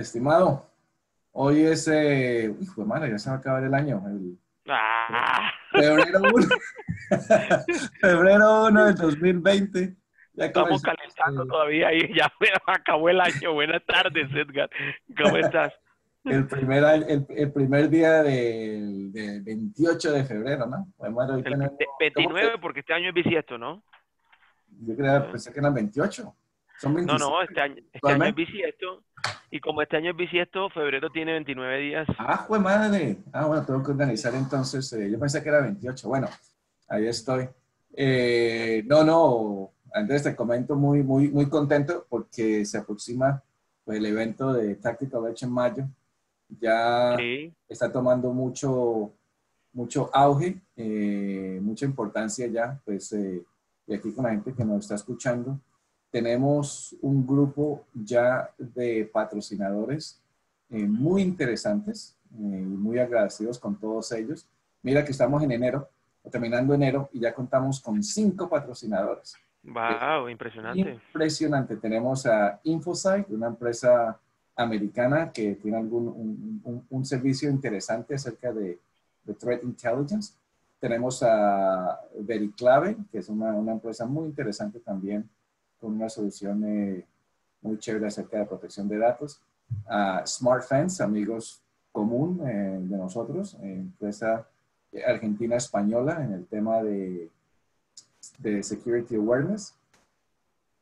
Estimado, hoy es, eh, hijo de madre, ya se va a acabar el año. El, Ah, febrero 1. febrero 1 del 2020. Ya estamos calentando eh, todavía y ya acabó el año. Buenas tardes, Edgar. ¿Cómo estás? El primer, el, el primer día del, del 28 de febrero, ¿no? Bueno, ahora hoy El tenemos- ve- 29, porque este año es bisiesto, ¿no? Yo creía, pensé que eran 28. Son No, 26. no, este año, este año es bisiesto. Y como este año es bisiesto, febrero tiene 29 días. Ah, jue madre. Ah, bueno, tengo que organizar entonces. eh, yo pensé que era 28. Bueno, ahí estoy. Eh, no, no, Andrés, te comento muy, muy, muy contento porque se aproxima pues, el evento de Tactical Edge en mayo. Ya Sí. está tomando mucho, mucho auge, eh, mucha importancia ya, pues, y aquí con la gente que nos está escuchando, tenemos un grupo ya de patrocinadores eh, muy interesantes eh, muy agradecidos con todos ellos. Mira que estamos en enero, terminando enero, y ya contamos con cinco patrocinadores. Wow, impresionante. Impresionante. Tenemos a Infosight, una empresa americana que tiene algún, un, un- un servicio interesante acerca de, de Threat Intelligence. Tenemos a Vericlave, que es una, una empresa muy interesante también, con una solución eh, muy chévere acerca de protección de datos. A Smart Fence, amigos común eh, de nosotros, eh, empresa argentina-española en el tema de, de Security Awareness.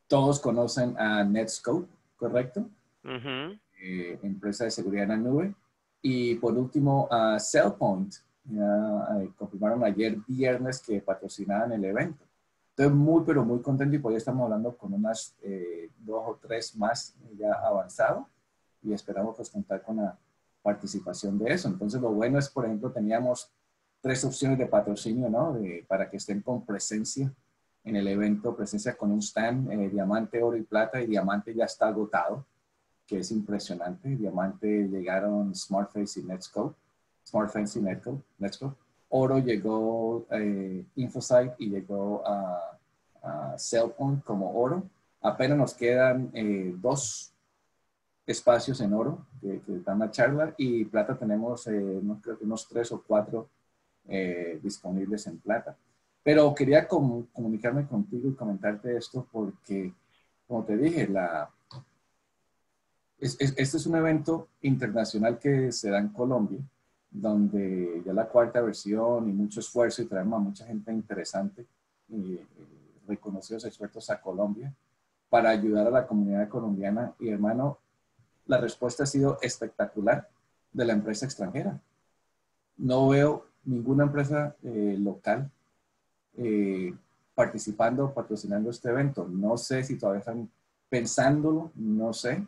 Todos conocen a Netscope, ¿correcto? Eh, empresa de seguridad en la nube. Y por último, a Cellpoint. Ya, eh, confirmaron ayer viernes que patrocinaban el evento. Estoy muy, pero muy contento y por hoy estamos hablando con unas eh, dos o tres más ya avanzado y esperamos pues contar con la participación de eso. Entonces lo bueno es, por ejemplo, teníamos tres opciones de patrocinio, ¿no? De- para que estén con presencia en el evento, presencia con un stand, eh, diamante, oro y plata, y diamante ya está agotado que es impresionante. Diamante llegaron Smartface y Netscope. Smartface y Netscope. Netscope. Oro llegó eh, Infosight y llegó a, a Cellpoint como oro. Apenas nos quedan eh, dos espacios en oro que, dan la charla y plata tenemos, eh, creo que unos tres o cuatro eh, disponibles en plata. Pero quería com- comunicarme contigo y comentarte esto porque, como te dije, la, es- es- este es un evento internacional que se da en Colombia, donde ya la cuarta versión y mucho esfuerzo y traemos a mucha gente interesante y eh, reconocidos expertos a Colombia para ayudar a la comunidad colombiana. Y hermano, la respuesta ha sido espectacular de la empresa extranjera. No veo ninguna empresa eh, local eh, participando patrocinando este evento. No sé si todavía están pensándolo, no sé,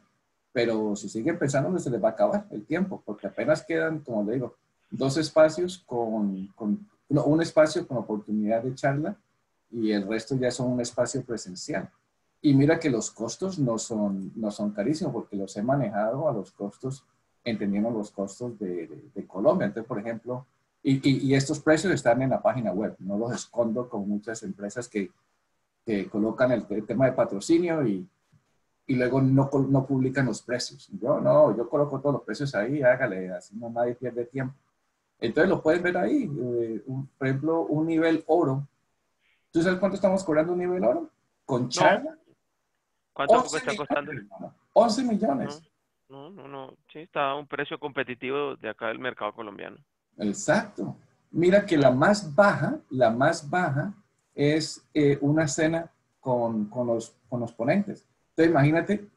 pero si siguen pensándolo se les va a acabar el tiempo, porque apenas quedan, como le digo, dos espacios con, con no, un espacio con oportunidad de charla y el resto ya son un espacio presencial. Y mira que los costos no son, no son carísimos, porque los he manejado a los costos, entendiendo los costos de, de- de Colombia. Entonces, por ejemplo, y, y- y estos precios están en la página web, no los escondo como muchas empresas que, que colocan el, el tema de patrocinio y, y luego no, no publican los precios. Yo no, yo coloco todos los precios ahí, hágale, así no nadie pierde tiempo. Entonces lo puedes ver ahí. eh, un- por ejemplo, un nivel oro. ¿Tú sabes cuánto estamos cobrando un nivel oro? Con charla. ¿Cuánto 11 está costando? millones, hermano. 11 millones. No, no, no. Sí, está a un precio competitivo de acá del mercado colombiano. Exacto. Mira que la más baja, la más baja es eh, una cena con, con los, con los ponentes. Entonces imagínate,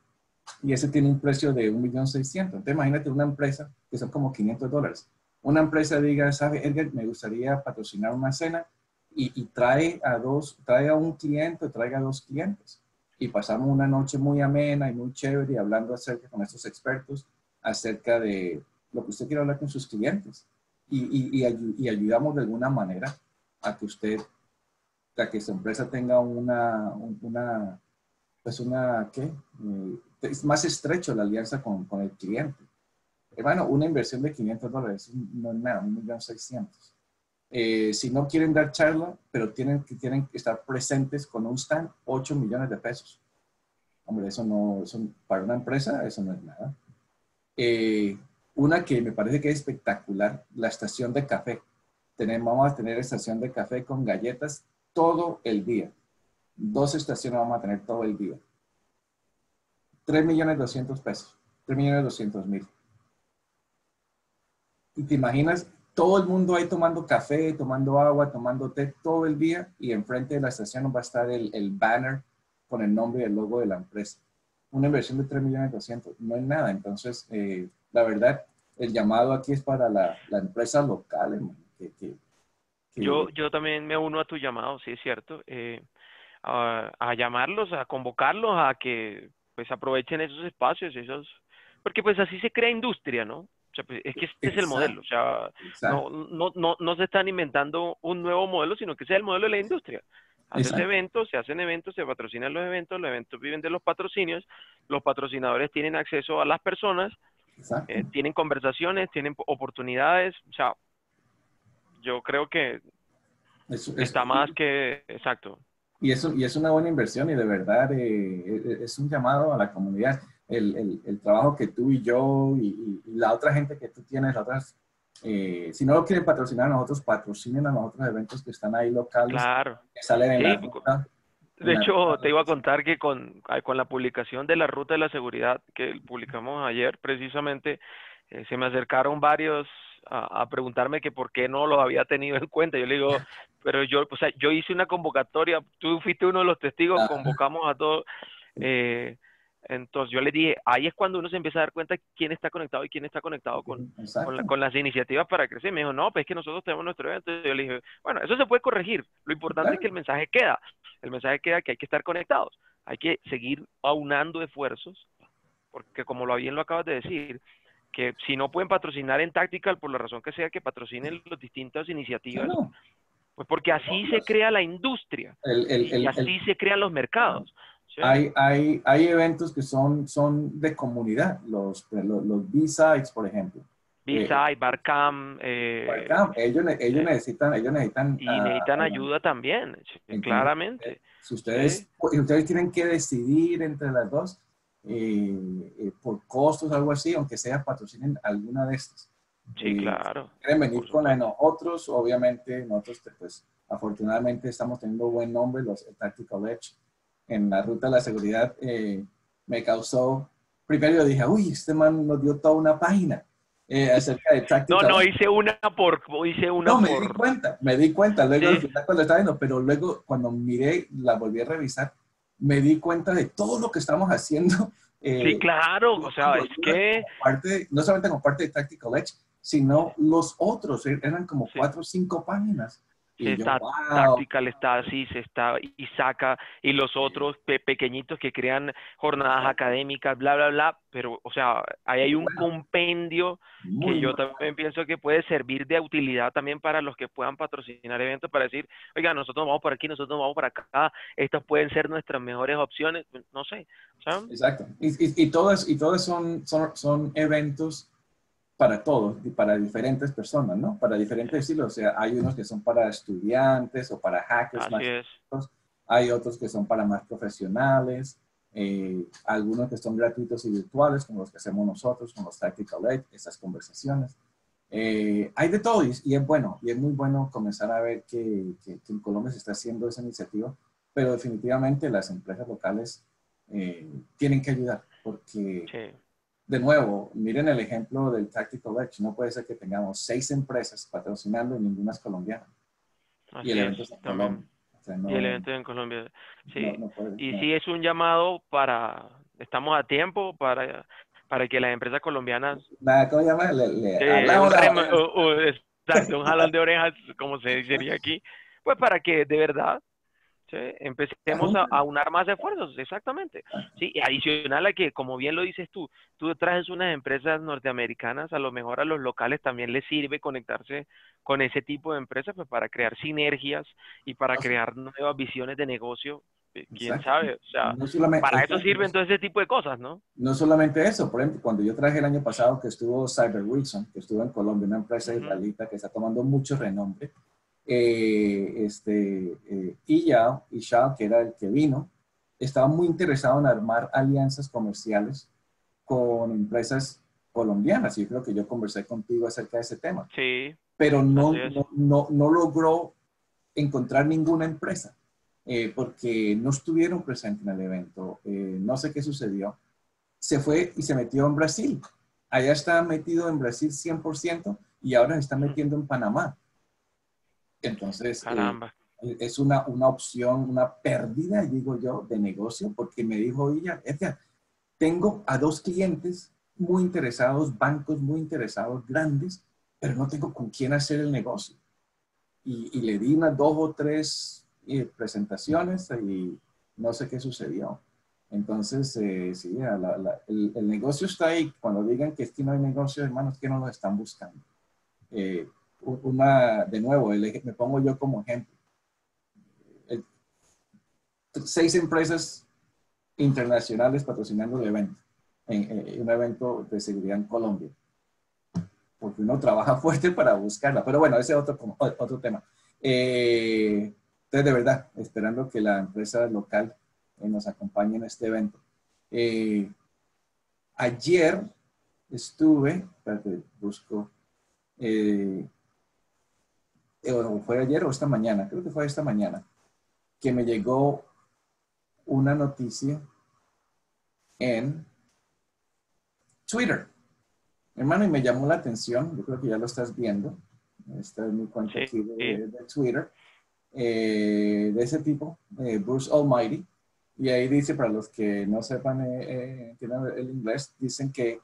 y ese tiene un precio de 1.600.000. Entonces imagínate una empresa que son como 500 dólares. Una empresa diga, sabe, Edgar, me gustaría patrocinar una cena y, trae a dos, trae a un cliente, traiga a dos clientes. Y pasamos una noche muy amena y muy chévere hablando acerca con estos expertos acerca de lo que usted quiere hablar con sus clientes y, y, y, ayu- y ayudamos de alguna manera a que usted, a que su empresa tenga una, un- una pues una, ¿qué? Eh, es más estrecho la alianza con, con el cliente. Hermano, una inversión de 500 dólares no es nada, un millón seiscientos. Eh, si no quieren dar charla, pero tienen que, tienen que estar presentes con un stand, 8 millones de pesos. Hombre, eso no, eso, para una empresa eso no es nada. Eh, una que me parece que es espectacular, la estación de café. Tenemos, vamos a tener estación de café con galletas todo el día. Dos estaciones vamos a tener todo el día. 3 millones 200 pesos. 3 millones 200 mil. Y te imaginas todo el mundo ahí tomando café, tomando agua, tomando té todo el día y enfrente de la estación va a estar el, el banner con el nombre y el logo de la empresa. Una inversión de 3 millones 200 no es nada. Entonces, eh, la verdad, el llamado aquí es para la, la empresa local. Que, que, yo, yo también me uno a tu llamado, sí es cierto, eh, a, a, llamarlos, a convocarlos a que pues aprovechen esos espacios, esos, porque pues así se crea industria, ¿no? O sea, pues, es que este es el modelo, o sea, no, no, no, no se están inventando un nuevo modelo, sino que sea el modelo de la industria. Hacen eventos, se hacen eventos, se patrocinan los eventos, los eventos viven de los patrocinios, los patrocinadores tienen acceso a las personas, eh, tienen conversaciones, tienen oportunidades, o sea, yo creo que está más que exacto. Y eso y es una buena inversión y de verdad eh, eh, es un llamado a la comunidad. El, el, el trabajo que tú y yo y, y, la otra gente que tú tienes, otras, eh, si no lo quieren patrocinar a nosotros, patrocinen a nosotros eventos que están ahí locales. Claro. Que salen en la ruta. De hecho, te iba a contar que con, con la publicación de la ruta de la seguridad que publicamos ayer, precisamente, eh, se me acercaron varios a, a, preguntarme que por qué no lo había tenido en cuenta. Yo le digo, pero yo, o sea, yo hice una convocatoria, tú fuiste uno de los testigos, convocamos a todos. Eh, entonces yo le dije, ahí es cuando uno se empieza a dar cuenta quién está conectado y quién está conectado con, con, con, las iniciativas para crecer. Me dijo, no, pues es que nosotros tenemos nuestro evento. yo le dije, bueno, eso se puede corregir. Lo importante claro. es que el mensaje queda. El mensaje queda que hay que estar conectados. Hay que seguir aunando esfuerzos, porque como lo bien lo acabas de decir, que si no pueden patrocinar en Tactical, por la razón que sea, que patrocinen las distintas iniciativas. Claro. Pues porque así se crea la industria el, el, el, y así se crean los mercados. ¿sí? Hay, hay, hay eventos que son, son de comunidad, los, los, los B-Sides, por ejemplo. B-Side, eh, Barcam. Eh, Barcam, ellos, ellos, necesitan, ellos necesitan... Y necesitan uh, ayuda también, entonces, claramente. Si ustedes, ¿sí? ustedes tienen que decidir entre las dos, eh, eh, por costos, algo así, aunque sea patrocinen alguna de estas. Sí, claro. Quieren venir con la de nosotros, obviamente nosotros, pues, afortunadamente estamos teniendo buen nombre, los Tactical Edge. En la ruta de la seguridad eh, me causó, primero yo dije, uy, este man nos dio toda una página. Eh, acerca de Tactical No, no, hice una por, hice una No, me por... di cuenta, me di cuenta, luego sí. cuando estaba viendo, pero luego cuando miré, la volví a revisar, me di cuenta de todo lo que estamos haciendo. Eh, sí, claro, o sea, es que... Parte, no solamente como parte de Tactical Edge, sino los otros, er, eran como sí. cuatro o cinco páginas. Y está yo, wow. Tactical, está así, se está y saca, y los otros pe pequeñitos que crean jornadas académicas, bla, bla, bla, pero, o sea, ahí hay un bueno. compendio Muy que yo bueno. también pienso que puede servir de utilidad también para los que puedan patrocinar eventos, para decir, oiga, nosotros vamos por aquí, nosotros vamos por acá, estas pueden ser nuestras mejores opciones, no sé. ¿saben? Exacto. Y, y, y todos, y todos son, son, son eventos para todos y para diferentes personas, ¿no? Para diferentes estilos. O sea, hay unos que son para estudiantes o para hackers Así más es. Hay otros que son para más profesionales. Eh, algunos que son gratuitos y virtuales, como los que hacemos nosotros con los Tactical Aid, esas conversaciones. Eh, hay de todo y, y, es bueno, y es muy bueno comenzar a ver que, que, que, en Colombia se está haciendo esa iniciativa, pero definitivamente las empresas locales eh, tienen que ayudar, porque sí de nuevo, miren el ejemplo del Tactical Edge. No puede ser que tengamos seis empresas patrocinando y ninguna es colombiana. Así y el evento es, en Colombia. O sea, no, y el evento en Colombia. Sí. No, puede, y sí es un llamado para, estamos a tiempo para, para que las empresas colombianas... Nada, ¿Cómo llama? Le, le eh, un o, o, exacto, un jalón de orejas, como se diría aquí. Pues para que de verdad ¿sí? Empecemos a, a, unar más esfuerzos, exactamente. Sí, y adicional a que, como bien lo dices tú, tú traes unas empresas norteamericanas, a lo mejor a los locales también les sirve conectarse con ese tipo de empresas pues, para crear sinergias y para crear nuevas visiones de negocio. Eh, ¿Quién Exacto. sabe? O sea, no para eso sirven todo ese tipo de cosas, ¿no? No solamente eso, por ejemplo, cuando yo traje el año pasado que estuvo Cyber Wilson, que estuvo en Colombia, una empresa israelita que está tomando mucho renombre, eh, este, eh, Iyao, Ishao, que era el que vino, estaba muy interesado en armar alianzas comerciales con empresas colombianas. Y yo creo que yo conversé contigo acerca de ese tema. Sí. Pero no, no, no, logró encontrar ninguna empresa eh, porque no estuvieron presentes en el evento. Eh, no sé qué sucedió. Se fue y se metió en Brasil. Allá está metido en Brasil 100% y ahora se está metiendo en Panamá. Entonces, eh, es una, una opción, una pérdida, digo yo, de negocio, porque me dijo ella, tengo a dos clientes muy interesados, bancos muy interesados, grandes, pero no tengo con quién hacer el negocio. Y, le di unas dos o tres eh, presentaciones y no sé qué sucedió. Entonces, eh, sí, el, el, negocio está ahí. Cuando digan que es que no hay negocio, hermanos, que no lo están buscando. Eh, una, de nuevo, me pongo yo como ejemplo. seis empresas internacionales patrocinando el evento, en, un evento de seguridad en Colombia. Porque uno trabaja fuerte para buscarla. Pero bueno, ese es otro, otro tema. Eh, entonces, de verdad, esperando que la empresa local eh, nos acompañe en este evento. Eh, ayer estuve, espérate, busco, fue ayer o esta mañana, creo que fue esta mañana, que me llegó una noticia en Twitter. Hermano, y me llamó la atención, yo creo que ya lo estás viendo. Esta es mi cuenta aquí de, Twitter. Eh, de ese tipo, eh, Bruce Almighty. Y ahí dice, para los que no sepan eh, el inglés, dicen que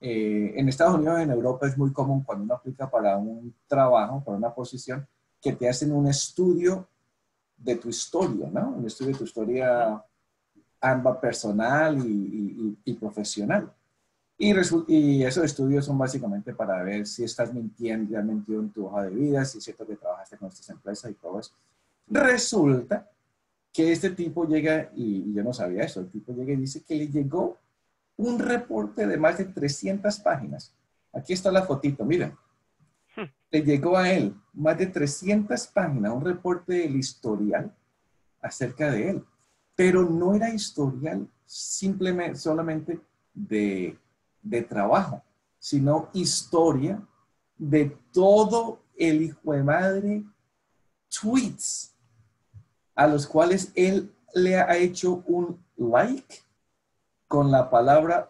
en Estados Unidos y en Europa es muy común cuando uno aplica para un trabajo, para una posición, que te hacen un estudio de tu historia, ¿no? Un estudio de tu historia ambas personal y, profesional. Y, y, esos estudios son básicamente para ver si estás mintiendo, ya mentido en tu hoja de vida, si es cierto que trabajaste con estas empresas y todo eso. Resulta que este tipo llega, y, yo no sabía eso, el tipo llega y dice que le llegó un reporte de más de 300 páginas. Aquí está la fotito, miren. Hmm. Le llegó a él más de 300 páginas, un reporte del historial acerca de él pero no era historial simplemente, solamente de, de trabajo, sino historia de todo el hijo de madre tweets a los cuales él le ha hecho un like con la palabra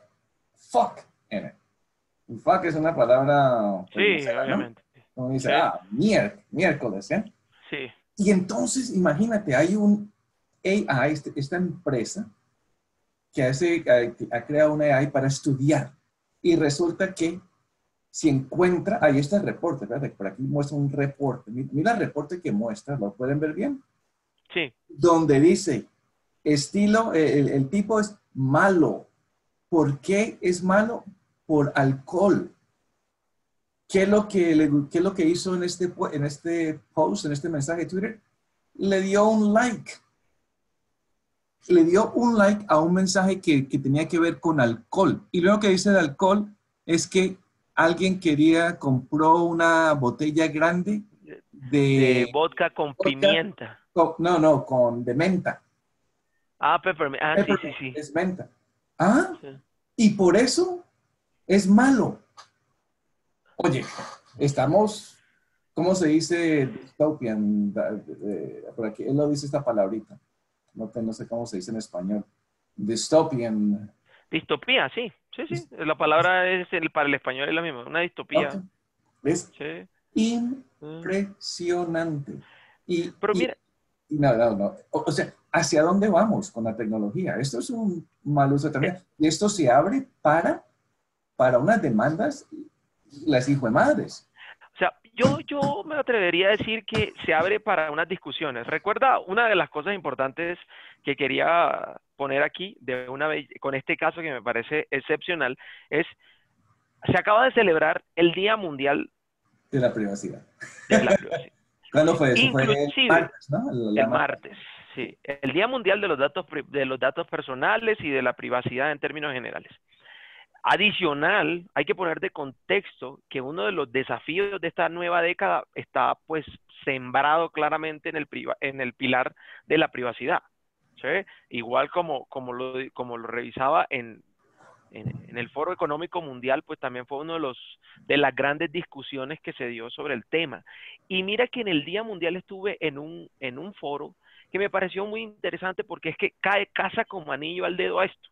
fuck en él. fuck es una palabra... Pues, sí, obviamente. Como dice, ah, miércoles, ¿eh? Sí. Y entonces, imagínate, hay un AI, este, esta empresa que hace, ha creado una AI para estudiar y resulta que si encuentra, ahí está el reporte, ¿verdad? Por aquí muestra un reporte. Mira el reporte que muestra, ¿lo pueden ver bien? Sí. Donde dice, estilo, el, tipo es malo. ¿Por qué es malo? Por alcohol. ¿Qué es lo que, le, qué es lo que hizo en este, en este post, en este mensaje de Twitter? Le dio un like le dio un like a un mensaje que, tenía que ver con alcohol. Y luego que dice de alcohol es que alguien quería, compró una botella grande de... vodka con pimienta. no, no, con de menta. Ah, peppermint. Ah, sí, sí, sí. Es menta. Ah, y por eso es malo. Oye, estamos, ¿cómo se dice dystopian? Por aquí, él lo dice esta palabrita no, sé cómo se dice en español. Dystopian. Distopía, sí, sí, sí. La palabra es el, para el español es la misma, una distopía. ¿Ves? Impresionante. Y, Pero mira. no, no, no. O, sea, ¿hacia dónde vamos con la tecnología? Esto es un mal uso también. Y esto se abre para, para unas demandas, las hijo de madres. Yo, yo me atrevería a decir que se abre para unas discusiones. Recuerda, una de las cosas importantes que quería poner aquí, de una vez, con este caso que me parece excepcional, es, se acaba de celebrar el Día Mundial de la Privacidad. De la privacidad. ¿Cuándo fue eso? Fue el martes, ¿no? El, martes, sí. El Día Mundial de los, datos, de los Datos Personales y de la Privacidad en términos generales. Adicional, hay que poner de contexto que uno de los desafíos de esta nueva década está pues sembrado claramente en el, en el pilar de la privacidad. Igual como, como, lo, como lo revisaba en, en, el Foro Económico Mundial, pues también fue uno de los de las grandes discusiones que se dio sobre el tema. Y mira que en el Día Mundial estuve en un, en un foro que me pareció muy interesante porque es que cae casa como anillo al dedo a esto.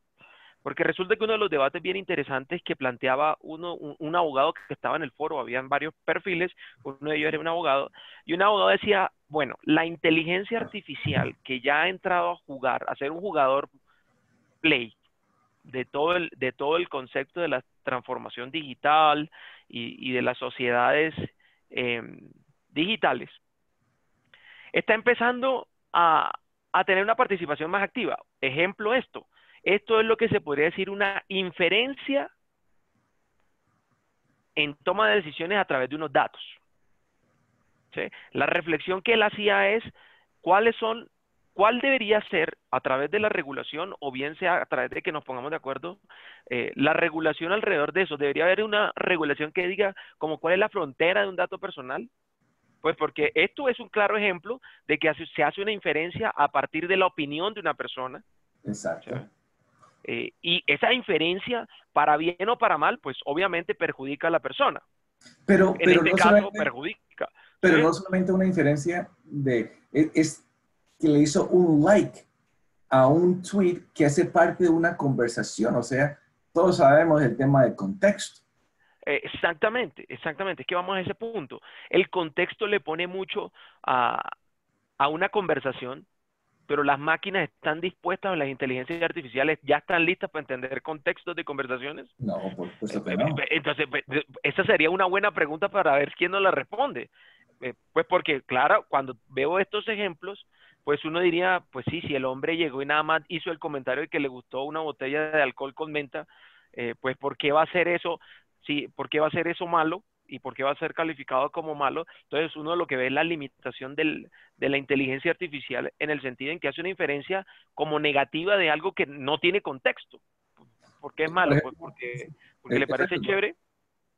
Porque resulta que uno de los debates bien interesantes que planteaba uno, un, abogado que estaba en el foro, habían varios perfiles, uno de ellos era un abogado, y un abogado decía, bueno, la inteligencia artificial que ya ha entrado a jugar, a ser un jugador play de todo el, de todo el concepto de la transformación digital y, de las sociedades em, digitales, está empezando a, tener una participación más activa. Ejemplo esto, esto es lo que se podría decir una inferencia en toma de decisiones a través de unos datos. La reflexión que él hacía es cuáles son, cuál debería ser a través de la regulación o bien sea a través de que nos pongamos de acuerdo, eh, la regulación alrededor de eso. Debería haber una regulación que diga como cuál es la frontera de un dato personal. Pues porque esto es un claro ejemplo de que se hace una inferencia a partir de la opinión de una persona. Exacto. Eh, y esa inferencia, para bien o para mal, pues obviamente perjudica a la persona. Pero, en este caso, perjudica. Pero no solamente una inferencia de, es, que le hizo un like a un tweet que hace parte de una conversación, o sea, todos sabemos el tema del contexto. Eh, exactamente, exactamente, es que vamos a ese punto. El contexto le pone mucho a, a una conversación pero las máquinas están dispuestas, las inteligencias artificiales ya están listas para entender contextos de conversaciones. No, por supuesto que no. Eh, eh, entonces, pues, esa sería una buena pregunta para ver quién nos la responde. Eh, pues porque, claro, cuando veo estos ejemplos, pues uno diría, pues sí, si el hombre llegó y nada más hizo el comentario de que le gustó una botella de alcohol con menta, pues ¿por qué va a ser eso? Sí, ¿por qué va a ser eso malo? y por qué va a ser calificado como malo. Entonces uno lo que ve es la limitación del, de la inteligencia artificial en el sentido en que hace una inferencia como negativa de algo que no tiene contexto. ¿Por qué es malo? Pues porque, porque le parece chévere.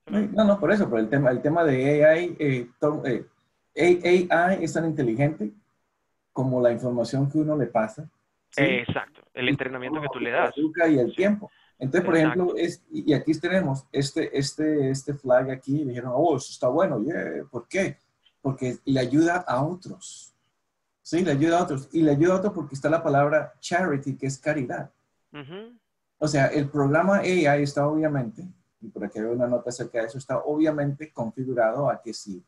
No, no, por eso, por el tema, el tema de AI, eh, eh AI es tan inteligente como la información que uno le pasa. Exacto, el entrenamiento que tú le das. Y el tiempo. Entonces, por ejemplo, es, y aquí tenemos este, este, este flag aquí, y dijeron, oh, eso está bueno, yeah. ¿por qué? Porque le ayuda a otros. Sí, le ayuda a otros. Y le ayuda a otros porque está la palabra charity, que es caridad. O sea, el programa AI está obviamente, y por aquí hay una nota acerca de eso, está obviamente configurado a que sí,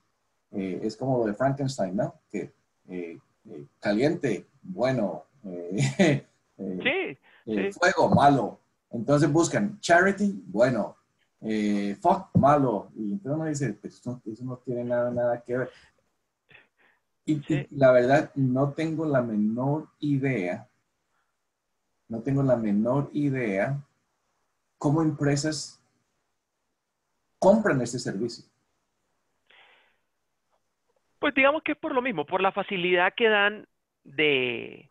eh, es como lo de Frankenstein, ¿no? Que eh, eh, caliente, bueno, sí, fuego, malo, entonces buscan charity, bueno, eh, fuck, malo. Y entonces uno dice, pues eso, no tiene nada, nada que ver. Y, la verdad, no tengo la menor idea, no tengo la menor idea cómo empresas compran este servicio. Pues digamos que es por lo mismo, por la facilidad que dan de,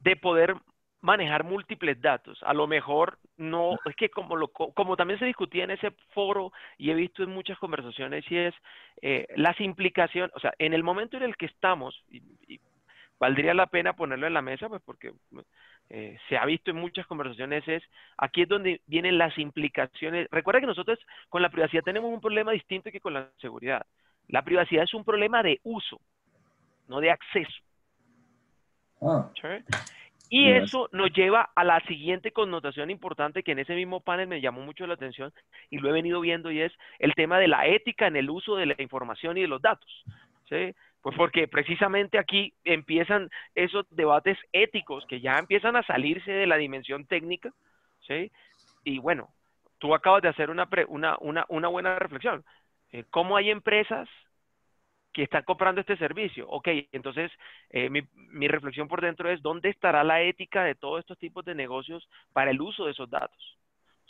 de poder manejar múltiples datos. A lo mejor no, es que como, lo, como también se discutía en ese foro y he visto en muchas conversaciones y es eh, las implicaciones, o sea, en el momento en el que estamos, y, valdría la pena ponerlo en la mesa, pues porque eh, se ha visto en muchas conversaciones, es aquí es donde vienen las implicaciones. Recuerda que nosotros con la privacidad tenemos un problema distinto que con la seguridad. La privacidad es un problema de uso, no de acceso. Ah. Y eso nos lleva a la siguiente connotación importante que en ese mismo panel me llamó mucho la atención y lo he venido viendo y es el tema de la ética en el uso de la información y de los datos. ¿sí? Pues porque precisamente aquí empiezan esos debates éticos que ya empiezan a salirse de la dimensión técnica. ¿sí? Y bueno, tú acabas de hacer una, una, una, una buena reflexión. Eh, ¿Cómo hay empresas que está comprando este servicio. Ok, entonces eh, mi, mi, reflexión por dentro es dónde estará la ética de todos estos tipos de negocios para el uso de esos datos.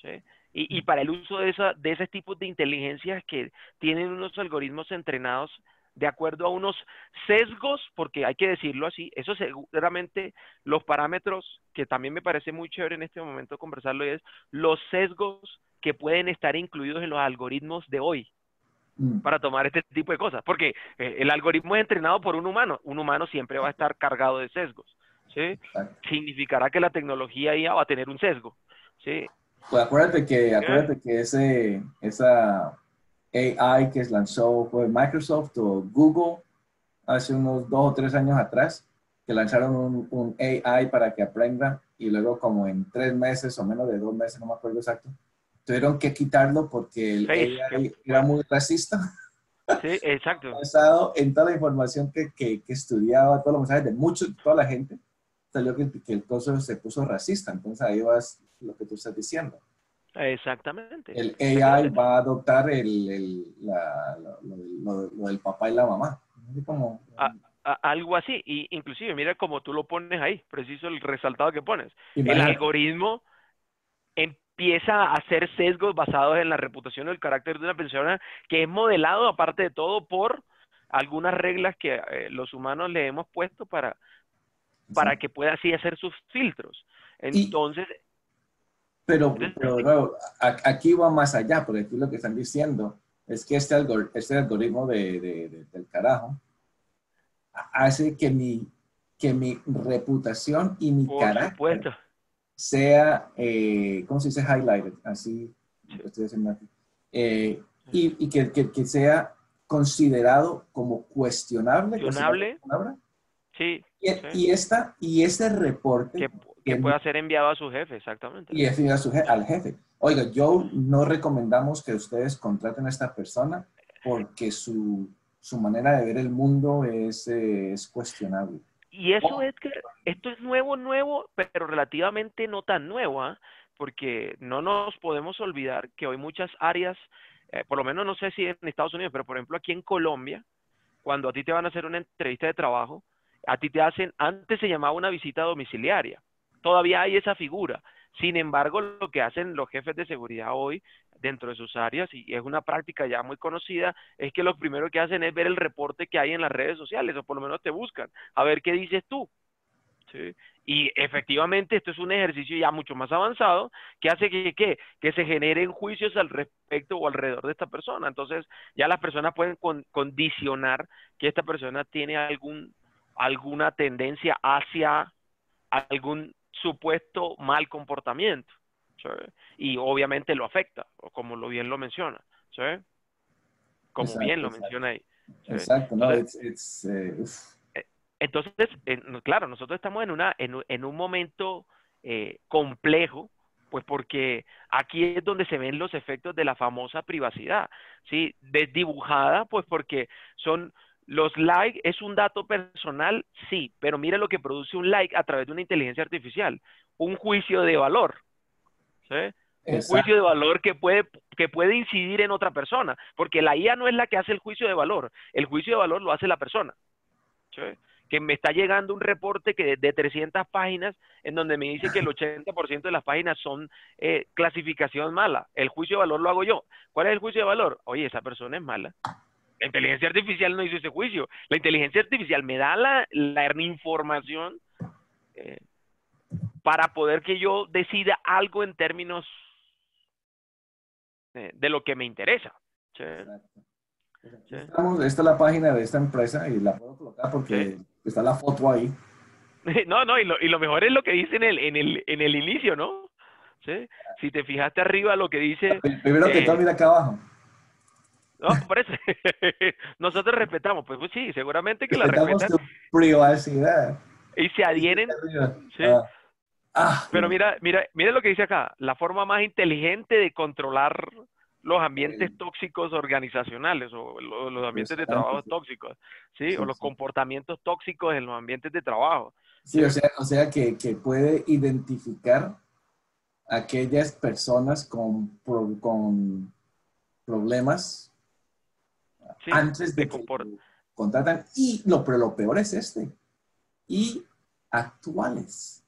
¿sí? Y, y, para el uso de, esa, de ese tipo de inteligencias que tienen unos algoritmos entrenados de acuerdo a unos sesgos, porque hay que decirlo así, eso seguramente los parámetros que también me parece muy chévere en este momento conversarlo es los sesgos que pueden estar incluidos en los algoritmos de hoy. Mm. para tomar este tipo de cosas, porque eh, el algoritmo es entrenado por un humano, un humano siempre va a estar cargado de sesgos, ¿sí? Significará que la tecnología ya va a tener un sesgo, ¿sí? Pues acuérdate que, acuérdate que ese, esa AI que lanzó fue Microsoft o Google hace unos dos o tres años atrás, que lanzaron un, un AI para que aprenda y luego como en tres meses o menos de dos meses, no me acuerdo exacto, tuvieron que quitarlo porque el AI era muy racista. Sí, exacto. Basado en toda la información que, que, que, estudiaba, todos los mensajes de mucho, toda la gente, salió que, que el coso se puso racista. Entonces ahí vas lo que tú estás diciendo. Exactamente. El AI va a adoptar el, el la, lo, lo, del papá y la mamá. Como, algo así. Y inclusive, mira cómo tú lo pones ahí, preciso el resaltado que pones. El algoritmo empieza a hacer sesgos basados en la reputación o el carácter de una persona que es modelado, aparte de todo, por algunas reglas que eh, los humanos le hemos puesto para, para que pueda así hacer sus filtros. Entonces... pero, pero aquí va más allá, porque aquí lo que están diciendo es que este, este algoritmo de, del carajo hace que mi, que mi reputación y mi carácter sea, eh, ¿cómo se dice? Highlighted, así estoy eh, y, y que, que, sea considerado como cuestionable. ¿Cuestionable? Sí. Y, esta, y este reporte... Que, que pueda ser enviado a su jefe, exactamente. Y enviado a su al jefe. Oiga, yo no recomendamos que ustedes contraten a esta persona porque su su manera de ver el mundo es, eh, es cuestionable. Y eso oh. es que esto es nuevo, nuevo, pero relativamente no tan nuevo, ¿ah? porque no nos podemos olvidar que hoy muchas áreas, eh, por lo menos no sé si en Estados Unidos, pero por ejemplo aquí en Colombia, cuando a ti te van a hacer una entrevista de trabajo, a ti te hacen, antes se llamaba una visita domiciliaria, todavía hay esa figura. Sin embargo, lo que hacen los jefes de seguridad hoy dentro de sus áreas, y es una práctica ya muy conocida, es que lo primero que hacen es ver el reporte que hay en las redes sociales, o por lo menos te buscan, a ver qué dices tú. ¿sí? Y efectivamente esto es un ejercicio ya mucho más avanzado que hace que, que, que se generen juicios al respecto o alrededor de esta persona. Entonces ya las personas pueden condicionar que esta persona tiene algún, alguna tendencia hacia algún supuesto mal comportamiento. Y obviamente lo afecta, como lo bien lo menciona. Como bien lo menciona ahí. Exacto, no, eh, eh, Entonces, claro, nosotros estamos en, una, en, un momento eh, complejo, pues porque aquí es donde se ven los efectos de la famosa privacidad, ¿sí? Desdibujada, pues porque son los likes, es un dato personal, sí, pero mira lo que produce un like a través de una inteligencia artificial, un juicio de valor, un juicio de valor que puede, que puede incidir en otra persona, porque la IA no es la que hace el juicio de valor, el juicio de valor lo hace la persona. Que me está llegando un reporte que de 300 páginas en donde me dice que el 80% de las páginas son eh, clasificación mala. El juicio de valor lo hago yo. ¿Cuál es el juicio de valor? Oye, esa persona es mala. La inteligencia artificial no hizo ese juicio. La inteligencia artificial me da la, la información eh, para poder que yo decida algo en términos eh, de lo que me interesa. esta es la página de esta empresa y la puedo colocar porque está la foto ahí. No, no, y lo, y lo mejor es lo que dice en el, en el, en el inicio, ¿no? Si te fijaste arriba lo que dice... Primero que todo, mira acá abajo. No, por eso. Nosotros respetamos, pues, pues, sí, seguramente que la respetan. privacidad. Y se adhieren. ¿sí? Ah. Ah. Pero mira, mira, mira lo que dice acá, la forma más inteligente de controlar los ambientes tóxicos organizacionales o los, ambientes de trabajo tóxicos, ¿sí? o los comportamientos tóxicos en los ambientes de trabajo. Sí, o sea, o sea que, que puede identificar aquellas personas con, con problemas antes de, que contratan. Y lo, pero lo peor es este. Y actuales.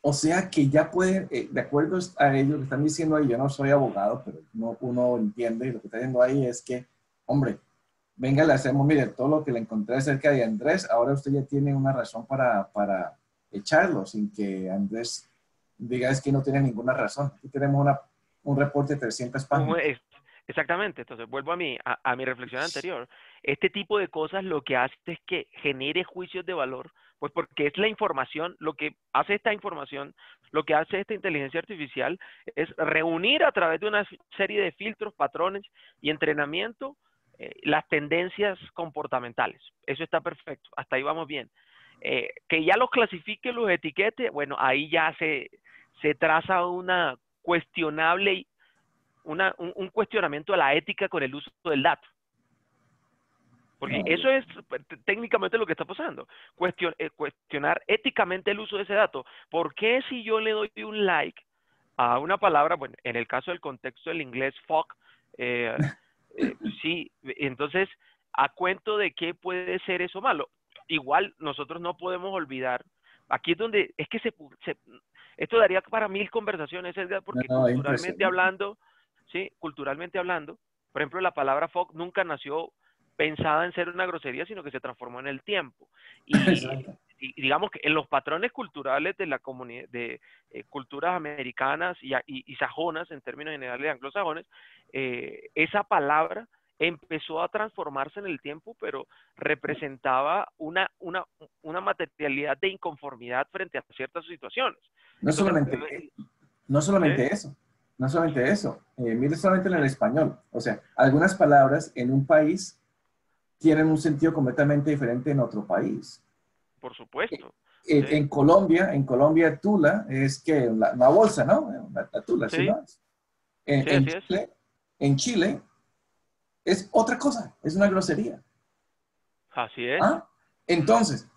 O sea que ya pueden, eh, de acuerdo a ellos, que están diciendo ahí, yo no soy abogado, pero uno, entiende y lo que está diciendo ahí es que, hombre, venga, le hacemos, mire, todo lo que le encontré acerca de Andrés, ahora usted ya tiene una razón para, para echarlo, sin que Andrés diga es que no tiene ninguna razón. Aquí tenemos una, un reporte de 300 páginas. Exactamente, entonces vuelvo a mi, a mi reflexión anterior. Este tipo de cosas lo que hace es que genere juicios de valor Pues porque es la información, lo que hace esta información, lo que hace esta inteligencia artificial es reunir a través de una serie de filtros, patrones y entrenamiento eh, las tendencias comportamentales. Eso está perfecto, hasta ahí vamos bien. Eh, que ya los clasifique, los etiquete, bueno, ahí ya se, se traza una cuestionable, una, un, cuestionamiento de la ética con el uso del dato. Porque eso es técnicamente lo que está pasando. Eh, cuestionar éticamente el uso de ese dato. ¿Por qué si yo le doy un like a una palabra, bueno, en el caso del contexto del inglés fuck, eh, eh, sí, entonces, ¿a cuento de qué puede ser eso malo? Igual nosotros no podemos olvidar, aquí es donde, es que se, esto daría para mil conversaciones, Edgar, porque culturalmente hablando, sí, culturalmente hablando, por ejemplo, la palabra fuck nunca nació pensada en ser una grosería, sino que se transformó en el tiempo. Y, digamos que en los patrones culturales de la comunidad, de eh, culturas americanas y, y, sajonas, en términos generales anglosajones, eh, esa palabra empezó a transformarse en el tiempo, pero representaba una, una, una materialidad de inconformidad frente a ciertas situaciones. No solamente, eh, no solamente eso, no solamente eso, mire solamente en el español, o sea, algunas palabras en un país tienen un sentido completamente diferente en otro país. Por supuesto. Eh, eh, en, Colombia, en Colombia, tula es que la, bolsa, ¿no? La, tula, ¿sí? En, Chile, en Chile es otra cosa, es una grosería. Así es. ¿Ah? Entonces,